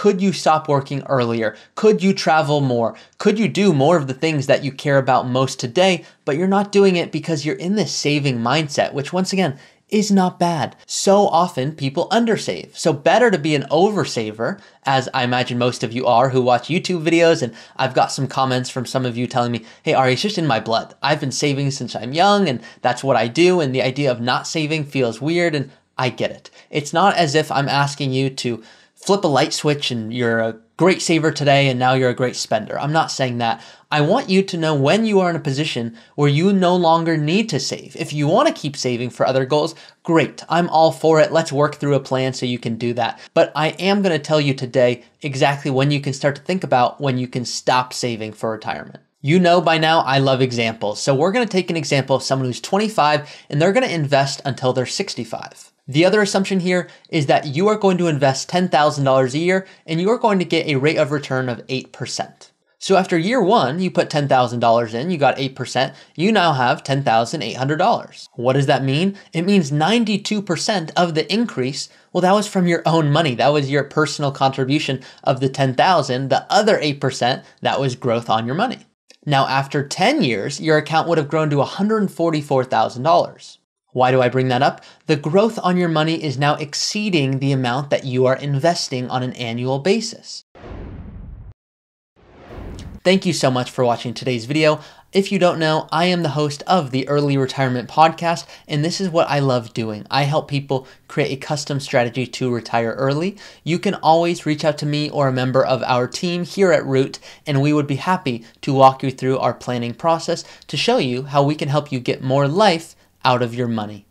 Could you stop working earlier? Could you travel more? Could you do more of the things that you care about most today, but you're not doing it because you're in this saving mindset, which once again is not bad. So often people undersave. So better to be an oversaver, as I imagine most of you are who watch YouTube videos. And I've got some comments from some of you telling me, hey, Ari, it's just in my blood. I've been saving since I'm young and that's what I do. And the idea of not saving feels weird. And I get it. It's not as if I'm asking you to flip a light switch and you're a great saver today and now you're a great spender. I'm not saying that. I want you to know when you are in a position where you no longer need to save. If you want to keep saving for other goals, great. I'm all for it. Let's work through a plan so you can do that. But I am going to tell you today exactly when you can start to think about when you can stop saving for retirement. You know by now I love examples. So we're going to take an example of someone who's 25 and they're going to invest until they're 65. The other assumption here is that you are going to invest $10,000 a year and you are going to get a rate of return of 8%. So after year one, you put $10,000 in, you got 8%, you now have $10,800. What does that mean? It means 92% of the increase, well, that was from your own money. That was your personal contribution of the 10,000. The other 8%, that was growth on your money. Now, after 10 years, your account would have grown to $144,000. Why do I bring that up? The growth on your money is now exceeding the amount that you are investing on an annual basis. Thank you so much for watching today's video. If you don't know, I am the host of the Early Retirement Podcast, and this is what I love doing. I help people create a custom strategy to retire early. You can always reach out to me or a member of our team here at Root, and we would be happy to walk you through our planning process to show you how we can help you get more life out of your money.